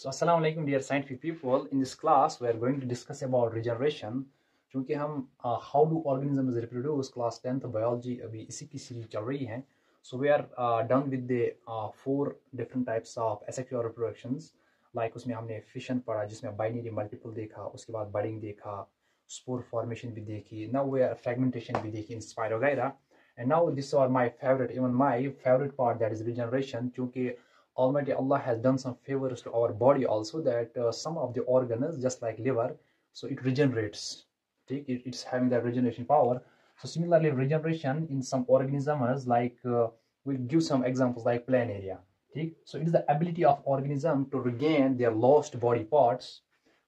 So assalamu alaikum dear scientific people. In this class, we are going to discuss about regeneration. क्योंकि हम how do organisms reproduce class tenth biology अभी इसी की series चल रही है so we are done with the four different types of asexual reproductions like उसमें हमने फिशन पढ़ा, जिसमें बाइनरी मल्टीपल देखा, उसके बाद बडिंग देखा स्पोर फॉर्मेशन भी देखी नाउ वी आर फ्रेगमेंटेशन भी देखी इंस्पायर वगैरह and now this are my favourite even my favourite part that is regeneration क्योंकि Almighty Allah has done some favors to our body also that uh, some of the organs, just like liver, so it regenerates. It, it's having that regeneration power. So similarly, regeneration in some organisms, like uh, we'll give some examples like planaria. So it is the ability of organism to regain their lost body parts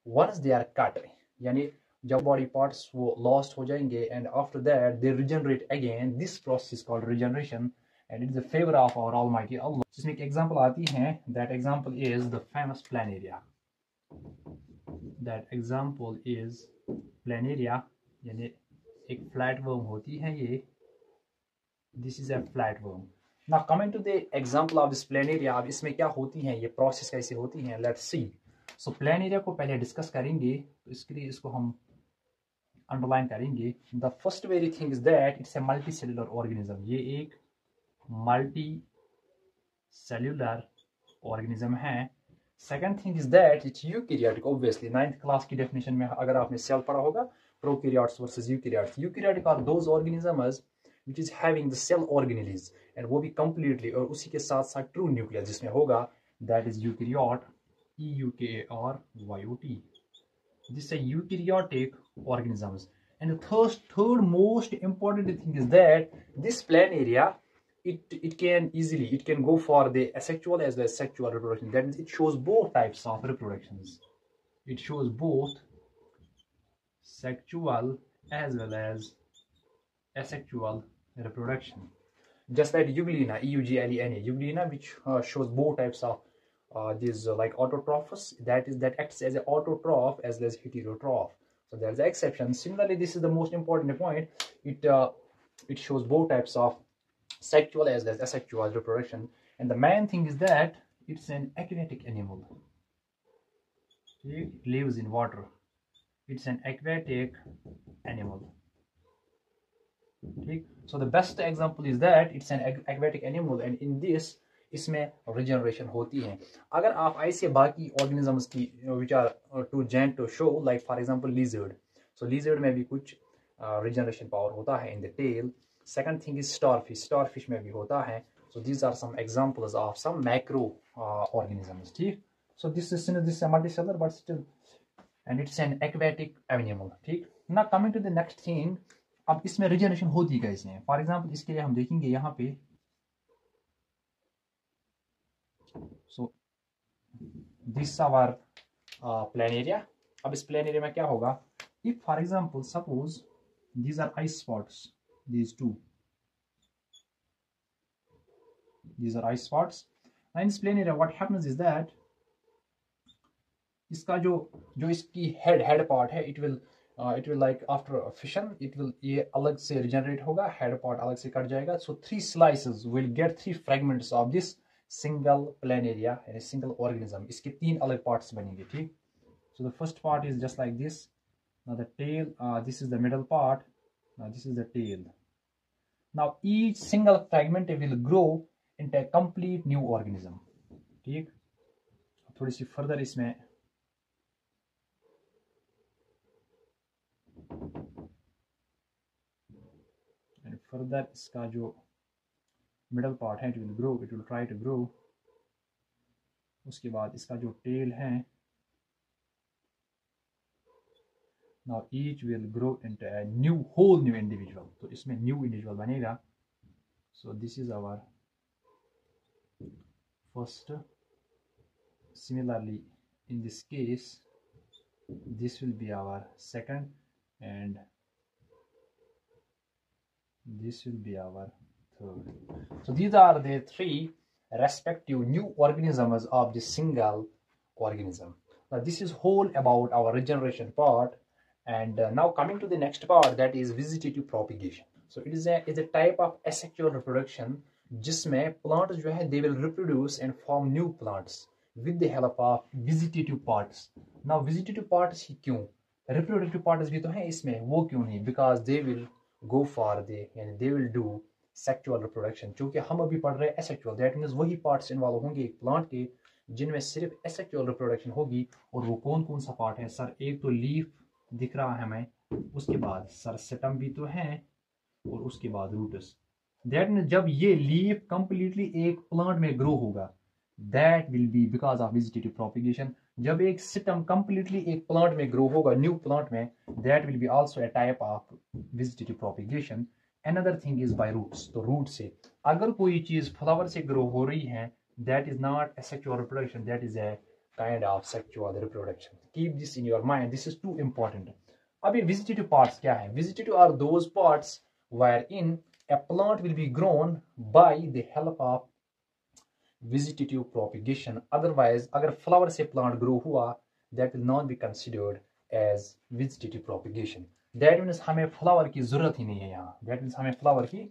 once they are cut. Yani जब body parts वो lost हो जाएंगे and after that they regenerate again. This process is called regeneration and it is a favor of our Almighty Allah. जिसमें एक example आती है that example is the famous planaria. That example is planaria यानी एक flat worm होती है ये this is a flat worm. Now coming to the example of this planaria अब इसमें क्या होती है ये process कैसे होती है let's see. So planaria को पहले discuss करेंगे तो इसके लिए इसको हम underline करेंगे The first very thing is that it's a multicellular organism. ये एक मल्टी सेल्यूलर ऑर्गेनिज्म है। Second thing is that it's eukaryotic obviously ninth class की डेफिनेशन में अगर आपने सेल पढ़ा होगा prokaryotes versus eukaryotes eukaryotic are those organisms which is having the cell organelles and वो भी कंप्लीटली और उसी के साथ साथ ट्रू न्यूक्लियस जिसमें होगा that is eukaryote E U K और Y O T this eukaryotic organisms and the third, most important thing is that this planaria it it can easily it can go for the asexual as well as sexual reproduction. That means it shows both types of reproductions. It shows both sexual as well as asexual reproduction. Just like euglena e-u-g-l-e-n-a euglena which uh, shows both types of uh, these uh, like autotrophs. That is that acts as an autotroph as well as heterotroph. So there's an exception. Similarly this is the most important point. It uh, it shows both types of sexual as well as asexual reproduction. And the main thing is that it's an aquatic animal. It lives in water. It's an aquatic animal. Okay. So the best example is that it's an aquatic animal and in this इसमें regeneration होती है अगर आप ऐसे बाकी organisms की which are to gent to show like for example lizard so lizard में भी कुछ रिजनरेशन पावर होता है in the tail Second thing is starfish. Starfish में भी होता है. So these are some examples of some macro uh, organisms. ठीक? So this is this is a multicellular, but still, and it's an aquatic animal. ठीक? Now coming to the next thing, अब इसमें regeneration होती कैसे है for example इसके लिए हम देखेंगे यहाँ पे so this our planaria अब इस प्लान एरिया में क्या होगा if for example suppose these are eye spots these two. These are ice spots now in this plane area what happens is that इसका जो जो इसकी हेड हेड पार्ट है it will it will like after fission it will ये अलग से regenerate होगा head part अलग से कट जाएगा so three slices will get three fragments of this single planaria यानी सिंगल ऑर्गेनिज्म इसके तीन अलग पार्ट्स बनेंगे ठीक so the first part is just like this now the tail uh, this is the middle part. Now this is the tail now each single fragment will grow into a complete new organism ठीक थोड़ी सी further इसमें further इसका जो middle part है it will grow it will try to grow उसके बाद इसका जो टेल है now each will grow into a new whole new individual so इसमें new individual बनेगा so this is our first similarly in this case this will be our second and this will be our third so these are the three respective new organisms of the single organism now this is whole about our regeneration part And uh, now coming to the next part that is vegetative propagation so it is a is a type of asexual reproduction जिसमें plants जो है they will reproduce and form new plants with the help of vegetative parts now vegetative parts ही क्यों reproductive parts भी तो हैं इसमें वो क्यों नहीं because they will go for the यानी they will do sexual reproduction चूँकि हम अभी पढ़ रहे हैं asexual that means वही parts involve होंगे एक plant के जिनमें सिर्फ़ asexual reproduction होगी और वो कौन कौन सा part है सर एक तो leaf दिख रहा है हमें उसके बाद सर सेटम भी तो है और उसके बाद रूटस। दैट जब ये लीफ कंप्लीटली एक प्लांट में ग्रो होगा that will be because of vegetative propagation जब एक सिस्टम कंप्लीटली एक प्लांट में ग्रो होगा न्यू प्लांट में that will be also a type of vegetative propagation another thing is by roots तो रूट से। अगर कोई चीज़ फ्लावर से ग्रो हो रही है that is not a sexual reproduction that is a of sexual reproduction keep this in your mind this is too important अब ये विजिटेटिव पार्ट्स क्या है vegetative are those parts where in a plant will be grown by the help of vegetative propagation otherwise agar flower se plant grow hua that will not be considered as vegetative propagation that means हमें flower की ज़रूरत ही नहीं है यहाँ that means हमें flower की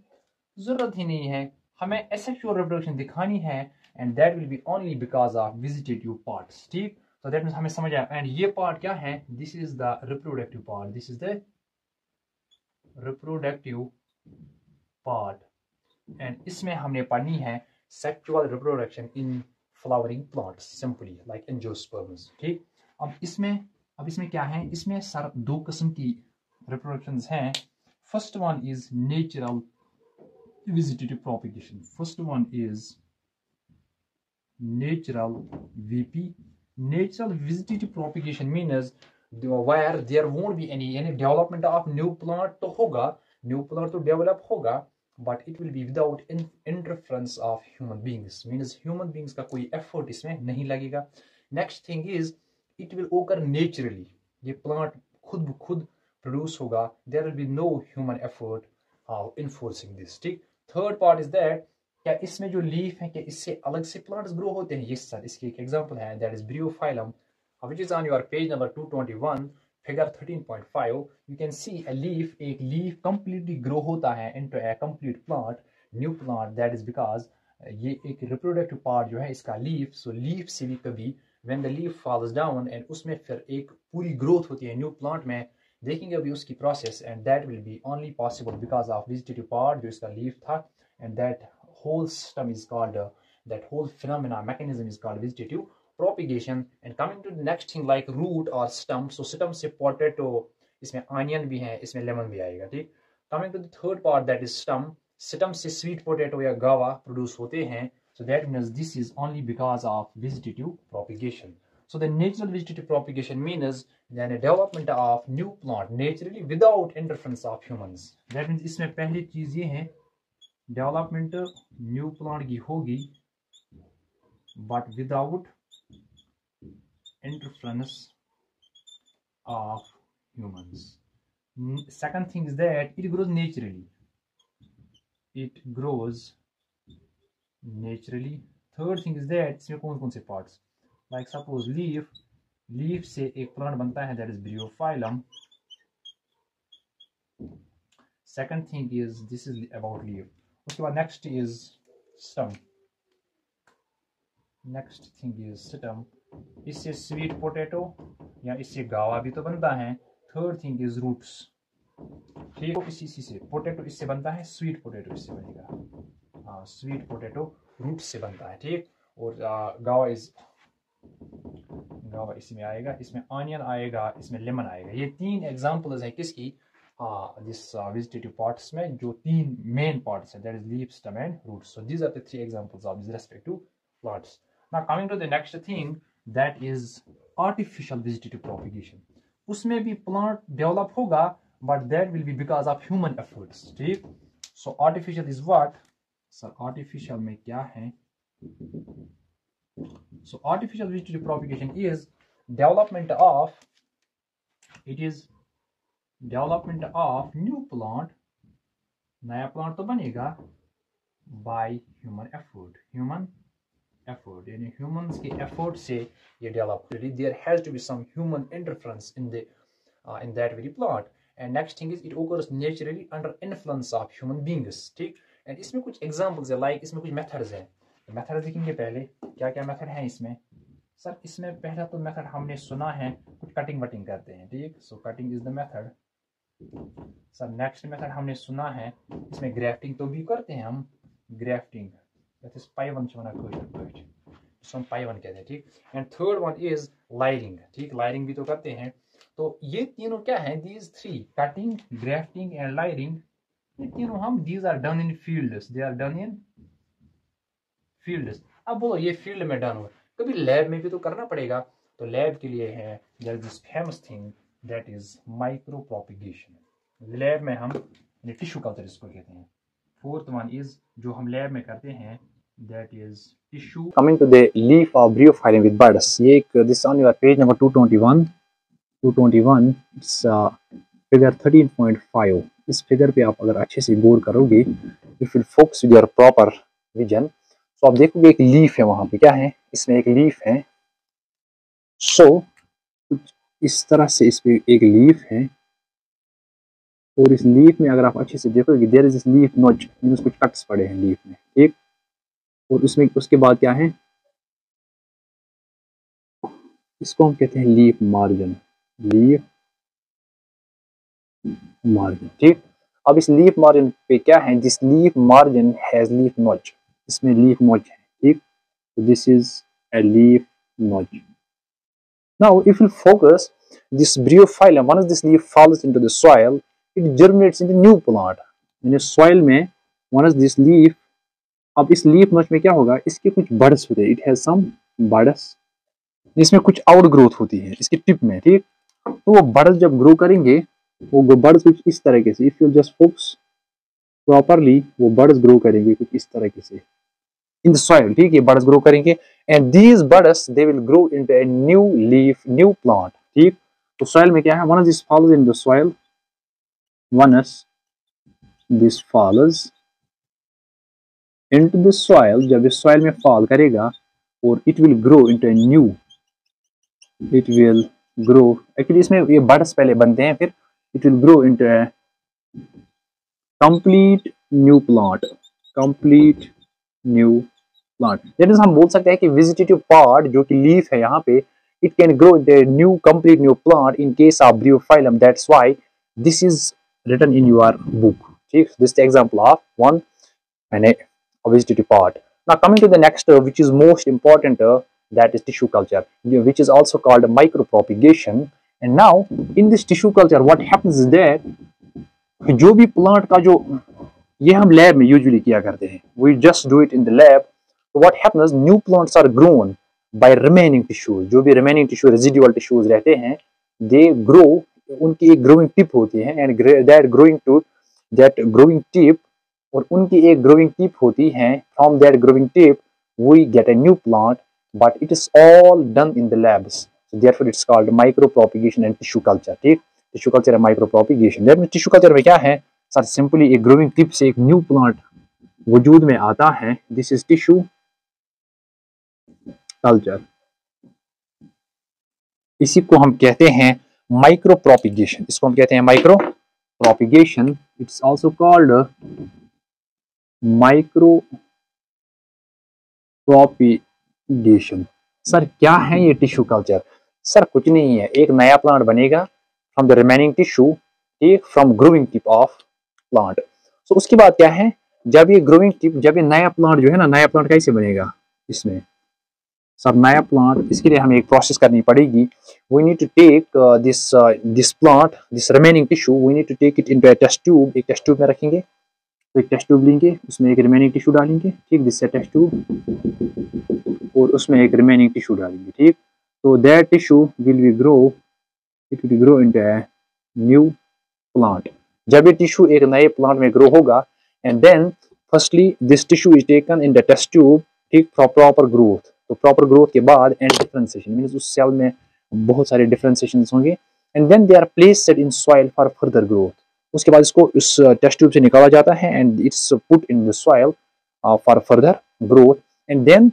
ज़रूरत ही नहीं है हमें asexual reproduction दिखानी है and that will be only because of vegetative parts ठीक so that means हमें समझ आया and ये part क्या है this is the reproductive part this is the reproductive part and इसमें हमने पढ़नी है sexual reproduction in flowering plants simply like angiosperms ठीक अब इसमें अब इसमें क्या है इसमें सर दो किस्म की reproductions हैं first one is natural vegetative propagation first one is natural VP natural vegetative propagation means where there won't be any any development of new plant तो होगा new plant तो develop होगा but it will be without in, interference of human beings means human beings का कोई effort इसमें नहीं लगेगा next thing is it will occur naturally ये plant खुद ब खुद produce होगा there will be no human effort uh, enforcing this ठीक third part is that क्या इसमें जो लीफ है, क्या इससे अलग से प्लांट्स ग्रो होते हैं? ये सर इसकी एक एग्जांपल है that is bryophyllum which is on your page number 221 figure 13.5 you can see a leaf एक लीफ कंप्लीटली ग्रो होता है into a complete plant new plant that is because ये एक रिप्रोडक्टिव पार्ट जो है, इसका लीफ सो leaf से भी कभी when the leaf falls down and उसमें फिर एक पूरी ग्रोथ होती है न्यू प्लांट में, देखेंगे अभी उसकी process and that will be only possible because of vegetative part जो इसका लीफ था and that whole system is called uh, that whole phenomena mechanism is called vegetative propagation and coming to the next thing like root or stem so stem से potato इसमें onion भी है इसमें lemon भी आएगा ठीक coming to the third part that is stem stem से sweet potato या guava produce होते हैं so that means this is only because of vegetative propagation so the natural vegetative propagation means then a development of new plant naturally without interference of humans that means इसमें पहली चीज ये है development new plant की होगी but without interference of humans second thing is that it grows naturally it grows naturally third thing is that इसमें कौन कौन से parts like suppose leaf leaf से एक प्लांट बनता है that is bryophyllum second thing is this is about leaf उसके बाद next is stem. Next thing is stem. इससे स्वीट पोटैटो या इससे गावा भी तो बनता है। थर्ड थिंग इज़ रूट्स ठीक है? इसी से पोटैटो इससे बनता है स्वीट पोटैटो इससे बनेगा। हाँ स्वीट पोटैटो रूट से बनता है, ठीक? और गावा इज़ गावा इसी आएगा, इसमें ऑनियन आएगा, इसमें लेमन आएगा। ये तीन एग्जांपल्स हैं किसकी? दिस वेजिटेटिव पार्ट्स में, जो तीन मेन पार्ट्स हैं that is leaf stem and roots so these are the three examples of this respective plants now coming to the next thing that is artificial vegetative propagation उसमें भी plant develop होगा but that will be because of human efforts ठीक? So artificial is what sir artificial में क्या है? So artificial vegetative propagation is development of it is development of new plant नया plant तो बनेगा by human effort human effort यानी human के effort से ये develop there has to be human interference in the in that very plant and next thing is it occurs naturally under influence of human beings ठीक? And इसमें कुछ examples है like इसमें कुछ मेथड्स हैं। तो मेथड देखेंगे पहले क्या क्या मेथड है इसमें? सर इसमें पहला तो मेथड हमने सुना है, कुछ कटिंग वटिंग करते हैं, ठीक? So cutting is the method sir next method हमने सुना है, इसमें ग्राफ्टिंग तो भी करते हैं हम ग्राफ्टिंग वना कशर पे जिसको हम पाइवन कहते हैं, ठीक? And third one is layering ठीक? लाइरिंग भी तो करते हैं। तो ये तीनों क्या है? These three cutting grafting and layering ये तीनों हम these are done in fields they are done in fields अब बोलो, ये फ़ील्ड में डन हुआ कभी लैब में भी तो करना पड़ेगा। तो लैब के लिए है this famous thing that is micro propagation lab में हम टिश्यू कल्चर इसको कहते हैं। फोर्थ वन इज़ जो हम लैब में करते हैं that is tissue coming to the leaf of bryophyllum with buds ये एक this on your page number 221 221 it's figure 13.5 इस फिगर पे आप अगर अच्छे से गौर करोगे if will focus with your proper vision तो आप देखोगे एक लीफ है वहाँ पे। क्या है? इसमें एक लीफ है। सो so, इस तरह से इस पे एक लीफ है। और इस लीफ में अगर आप अच्छे से देखोगे देर इज़ इस लीफ नोच कुछ कट्स पड़े हैं लीफ में, एक। और उसमें उसके बाद क्या है? इसको हम कहते हैं लीफ मार्जिन लीफ मार्जिन, ठीक। अब इस लीफ मार्जिन पे क्या है? This leaf margin has leaf notch इसमें लीफ नोच है, ठीक। This is a leaf node. Now, if you focus this bryophyllum, once this leaf falls into the soil, it germinates into new plant. यानी soil में once this leaf अब इस leaf नोच में क्या होगा? इसके कुछ बर्ड्स होते हैं। इट हैज़ सम बर्ड्स इसमें कुछ आउट ग्रोथ होती है इसके टिप में ठीक? तो वो बर्ड्स जब ग्रो करेंगे वो बर्ड्स कुछ इस तरीके से if you just focus properly वो बर्ड्स ग्रो करेंगे कुछ इस तरीके से। इन द ठीक है? बर्ड्स ग्रो करेंगे and these buds they will grow into a new leaf new plant ठीक? तो सॉइल में क्या है? One this falls in the soil this falls into the soil जब इस सॉइल में फॉल करेगा, और it will grow into a new it will grow actually इसमें ये बर्ड्स पहले बनते हैं, फिर it will grow into a complete new plant complete new plant लेकिन हम बोल सकते हैं कि विजिटेटिव पार्ट जो कि लीफ है यहाँ पे it can grow the new complete new plant in case of bryophyllum that's why this is written in your book ठीक this example of one एंडिटेटिव part ना coming to the next which is most important that is tissue culture which is also called micro propagation and now in this tissue culture what है जो भी plant का जो ये हम lab में usually किया करते हैं। We just do it in the lab what happens new plants are grown by remaining tissues जो भी रिमेनिंग टिश्यू रेजिडुअल टिश्यूज रहते हैं दे ग्रो उनकी एक ग्रोइंग टिप होती है and that growing to that growing tip और उनकी एक ग्रोइंग टिप होती है from that growing tip we get a new plant but it is all done in the labs therefore it's called micro propagation and tissue culture ठीक tissue culture and micro propagation tissue culture में क्या है? Sir simply एक growing tip से एक new plant वजूद में आता है। दिस इज़ टिश्यू कल्चर इसी को हम कहते हैं माइक्रो प्रोपिगेशन इसको हम कहते हैं micro propagation it's also called micro propagation sir क्या है ये टिश्यू कल्चर सर कुछ नहीं है। एक नया प्लांट बनेगा फ्रॉम द रिमेनिंग टिश्यू एक from growing tip of plant so उसके बाद क्या है? जब ये ग्रोइंग टिप जब ये नया प्लांट जो है ना, नया प्लांट कैसे बनेगा इसमें? सब नया प्लांट इसके लिए हमें एक प्रोसेस करनी पड़ेगी। We need to take this this plant this remaining tissue we need to take it into a test tube एक टेस्ट ट्यूब में रखेंगे। तो एक टेस्ट ट्यूब लेंगे, उसमें एक रिमेनिंग टिश्यू डालेंगे, ठीक? दिस टेस्ट ट्यूब और उसमें एक रिमेनिंग टिश्यू डालेंगे, ठीक? तो that tissue will be grow it will grow into a new plant जब ये टिश्यू एक नए प्लांट में ग्रो होगा and then firstly this tissue is taken in the test tube ठीक प्रॉपर ग्रोथ तो प्रॉपर ग्रोथ के बाद एंड डिफ्रेंसिएशन मीन उस सेल में बहुत सारे डिफ्रेंसिएशन होंगे and then they are placed in soil for further growth उसके बाद इसको इस टेस्ट ट्यूब से निकाला जाता है and it's put in the soil for further growth and then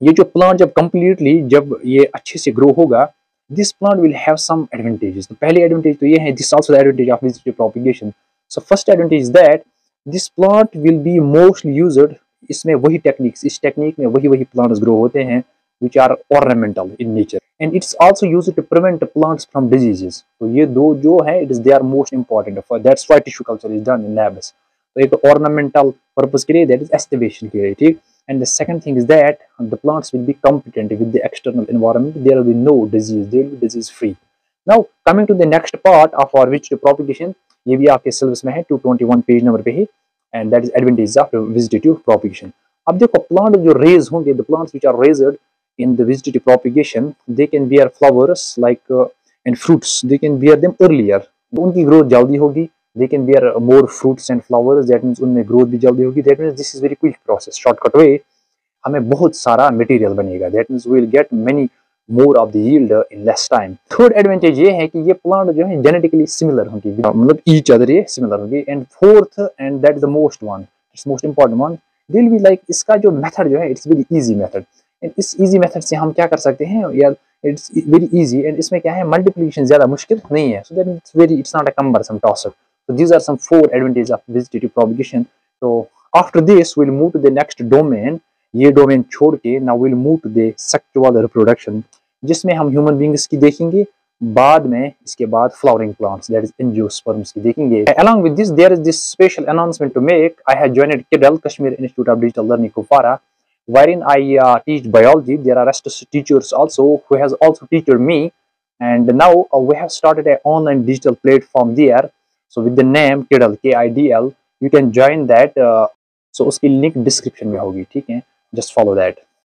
ये जो प्लांट जब कंप्लीटली जब ये अच्छे से ग्रो होगा this plant will have some advantages तो पहले एडवांटेज तो ये है this also the advantage of vegetative propagation so first advantage that this plant will be mostly used इसमें वही टेक्निक्स इस टेक्निक में वही वही प्लांट्स ग्रो होते हैं which are ornamental in nature and it's also used to prevent plants from diseases so ये दो जो है it is they are most important for that's why tissue culture is done in labs तो एक ornamental purpose के लिए that is estivation के लिए ठीक and the second thing is that the plants will be competent with the external environment there will be no disease they will be disease free now coming to the next part of our vegetative propagation ये भी आपके syllabus में है 221 page number पे ही and that is advantage of vegetative propagation अब देखो plant जो raise होंगे the plants which are raised in the vegetative propagation they can bear flowers like uh, and fruits they can bear them earlier उनकी growth जल्दी होगी लेकिन we are more fruits and flowers that means उनमें growth भी जल्दी होगी. That means this is very quick process shortcut way हमें बहुत सारा मटेरियल बनेगा. That means we will get many more of the yield in less time third advantage ये है कि ये प्लांट जो है जेनेटिकली सिमिलर होंगे. मतलब ईच अदर ये सिमिलर होंगी. And fourth and that is the most one it's most important one will be like इसका जो मेथड जो है it's very easy method and इस इजी मेथड से हम क्या कर सकते हैं? या इट्स वेरी इजी एंड इसमें क्या है? मल्टीप्लीकेशन ज़्यादा मुश्किल नहीं है. So that it's very it's not a cumbersome so these are some four advantages of vegetative propagation so after this we'll move to the next domain ये domain छोड़ के now we'll move to the sexual reproduction जिसमें हम human beings की देखेंगे बाद में इसके बाद flowering plants that is angiosperms की देखेंगे along with this there is this special announcement to make I have joined KIDAL Kashmir Institute of Digital Learning Kupara wherein I uh, teach biology. There are rest teachers also who has also teached me. And now uh, we have started an online digital platform there. So with the name Kiddle K I D L you can join that so उसकी link description में होगी, ठीक है? Just follow that